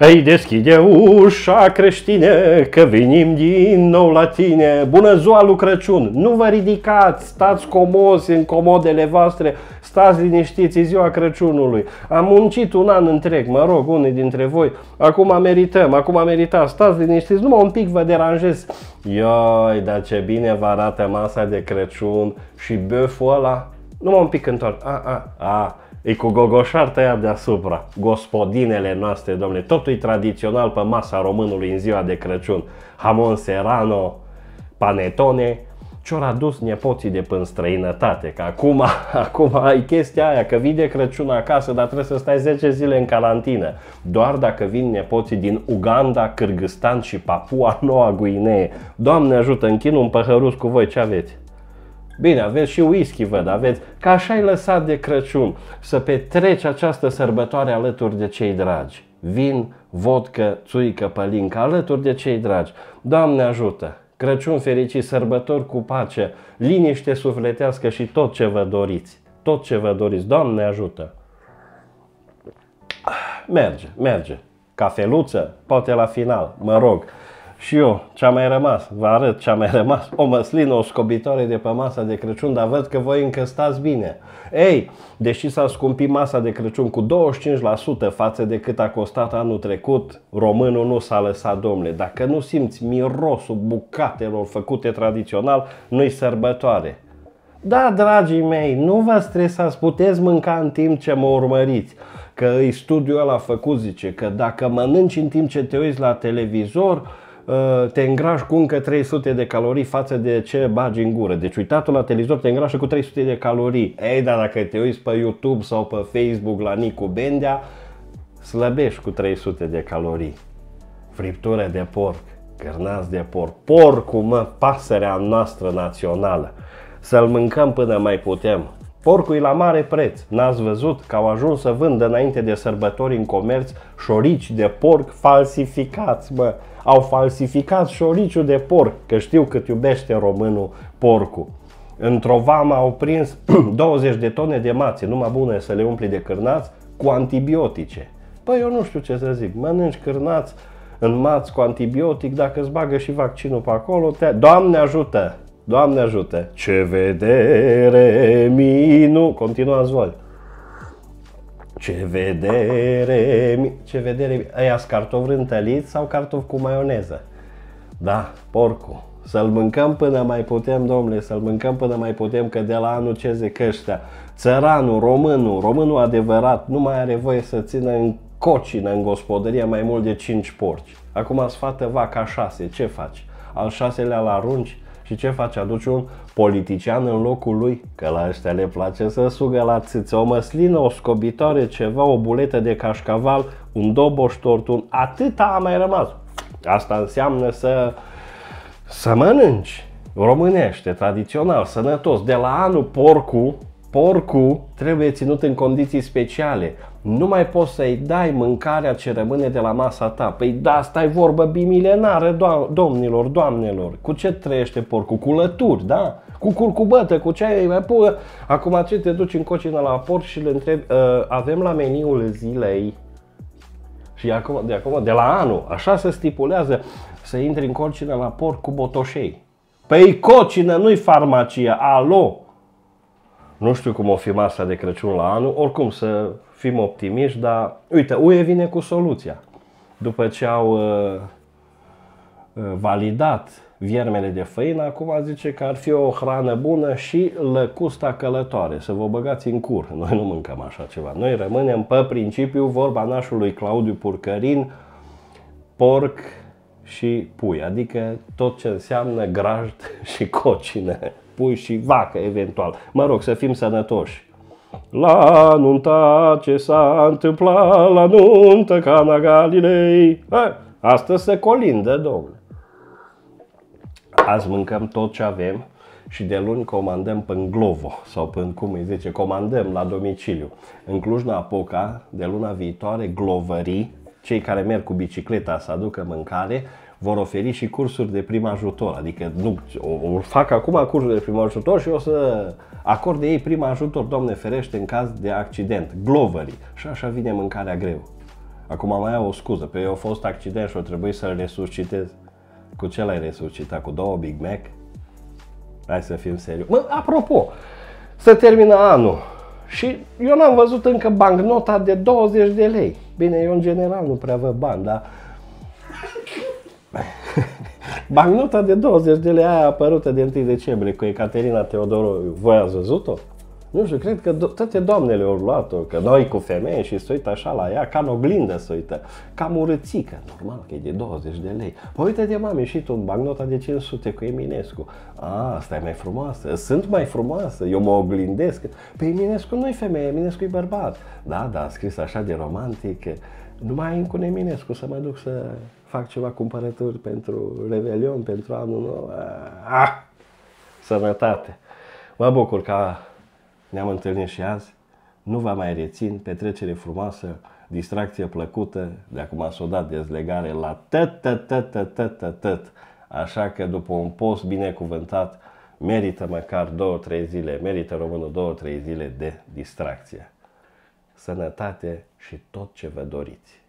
Ei, deschide ușa creștine, că venim din nou la tine. Bună ziua lui Crăciun! Nu vă ridicați, stați comozi în comodele voastre, stați liniștiți, e ziua Crăciunului. Am muncit un an întreg, mă rog, unii dintre voi. Acum merităm, acum meritați, stați liniștiți, numai un pic vă deranjez. Ioi, dar ce bine vă arată masa de Crăciun și băful ăla. Numai un pic întorc. A, a, a. E cu gogoșar tăiat deasupra. Gospodinele noastre, domnule, totul e tradițional pe masa românului în ziua de Crăciun. Hamon serrano, panetone, ce-au adus nepoții de până străinătate, că acum, acum ai chestia aia, că vii de Crăciun acasă, dar trebuie să stai 10 zile în carantină. Doar dacă vin nepoții din Uganda, Cârgăstan și Papua Noua Guinee. Doamne ajută, închin un păhăruț cu voi, ce aveți? Bine, aveți și whisky, văd, aveți. Ca așa ai lăsat de Crăciun să petreci această sărbătoare alături de cei dragi. Vin, vodcă, țuică, pălincă, alături de cei dragi. Doamne ajută! Crăciun fericit, sărbători cu pace, liniște sufletească și tot ce vă doriți. Tot ce vă doriți. Doamne ajută! Merge, merge. Cafeluță, poate la final, mă rog. Și eu, ce-a mai rămas, vă arăt ce-a mai rămas. O măslină, o scobitoare de pe masa de Crăciun, dar văd că voi încă stați bine. Ei, deși s-a scumpit masa de Crăciun cu 25% față de cât a costat anul trecut, românul nu s-a lăsat, domnule. Dacă nu simți mirosul bucatelor făcute tradițional, nu-i sărbătoare. Da, dragii mei, nu vă stresați, puteți mânca în timp ce mă urmăriți. Că e studiul ăla făcut, zice, că dacă mănânci în timp ce te uiți la televizor, Uh, te îngrași cu încă 300 de calorii față de ce bagi în gură. Deci uitatul la televizor te îngrașă cu 300 de calorii. Ei, dar dacă te uiți pe YouTube sau pe Facebook la Nicu Bendea, slăbești cu 300 de calorii. Friptură de porc, cărnați de porc, porcul, mă, pasărea noastră națională. Să-l mâncăm până mai putem. Porcul e la mare preț. N-ați văzut că au ajuns să vândă înainte de sărbători în comerț șorici de porc falsificați, mă au falsificat șoriciul de porc, că știu cât iubește românul porcul. Într-o vamă au prins 20 de tone de mațe, numai bune să le umpli de cârnați, cu antibiotice. Păi eu nu știu ce să zic, mănânci cârnați în mați cu antibiotic, dacă îți bagă și vaccinul pe acolo, te... Doamne ajută! Doamne ajută! Ce vedere minu! Continuați voi! Ce vedere, ce vedere, ăia cartofi întăliți sau cartofi cu maioneză? Da, porcu. Să-l mâncăm până mai putem, domnule, să-l mâncăm până mai putem, că de la anul ce zic ăștia, țăranul, românul, românul adevărat, nu mai are voie să țină în cocină, în gospodărie, mai mult de 5 porci. Acum sfată vaca 6, ce faci? Al șaselea la arunci? Și ce face? Aduce un politician în locul lui, că la ăștia le place să sugă la țâță o măslină, o scobitoare, ceva, o buletă de cașcaval, un doboș tortun, atâta a mai rămas. Asta înseamnă să, să mănânci românește, tradițional, sănătos. De la anul porcul Porcul trebuie ținut în condiții speciale. Nu mai poți să-i dai mâncarea ce rămâne de la masa ta. Păi da, stai vorbă bimilenară, do- domnilor, doamnelor. Cu ce trăiește porcul? Cu lături, da? Cu curcubătă, cu ce ai mai pură. Acum ce te duci în cocină la porc și le întrebi, uh, avem la meniul zilei și acum, de acum, de la anul, așa se stipulează să intri în cocină la porc cu botoșei. Păi cocină, nu-i farmacia, alo! Nu știu cum o fi masa de Crăciun la anul, oricum să fim optimiști, dar uite, UE vine cu soluția. După ce au uh, uh, validat viermele de făină, acum zice că ar fi o hrană bună și lăcusta călătoare, să vă băgați în cur. Noi nu mâncăm așa ceva. Noi rămânem pe principiu vorba nașului Claudiu Purcărin, porc și pui, adică tot ce înseamnă grajd și cocină pui și vacă eventual. Mă rog, să fim sănătoși. La nunta ce s-a întâmplat la nuntă Cana Galilei. Ha, astăzi se colindă, domnule. Azi mâncăm tot ce avem și de luni comandăm pe Glovo sau pe cum îi zice, comandăm la domiciliu. În Cluj-Napoca, de luna viitoare, glovării, cei care merg cu bicicleta să aducă mâncare, vor oferi și cursuri de prim ajutor. Adică nu, o, o fac acum cursuri de prim ajutor și o să acorde ei prim ajutor, Doamne ferește, în caz de accident. Glovery. Și așa vine mâncarea greu. Acum mai au o scuză, pe eu a fost accident și o trebuie să-l resuscitez. Cu ce l-ai resuscitat? Cu două Big Mac? Hai să fim serios. Mă, apropo, să termină anul și eu n-am văzut încă bancnota de 20 de lei. Bine, eu în general nu prea văd bani, dar Bancnota de 20 de lei aia apărută de 1 decembrie cu Ecaterina Teodoro, voi ați văzut-o? Nu știu, cred că do- toate doamnele au luat-o, că noi cu femeie și se uită așa la ea, ca în oglindă se uită, ca urățică, normal că e de 20 de lei. Păi uite de mami, și tu, bancnota de 500 cu Eminescu. A, asta e mai frumoasă, sunt mai frumoasă, eu mă oglindesc. Pe Eminescu nu-i femeie, Eminescu e bărbat. Da, da, a scris așa de romantic, nu mai am cu Eminescu să mă duc să fac ceva cumpărături pentru Revelion, pentru anul nou. Ah, sănătate! Mă bucur că ne-am întâlnit și azi. Nu vă mai rețin, petrecere frumoasă, distracție plăcută, de acum s-o dat dezlegare la tăt, tăt, tăt, tăt, tăt, tăt, tăt. Așa că după un post binecuvântat, merită măcar două, trei zile, merită românul două, trei zile de distracție. Sănătate și tot ce vă doriți.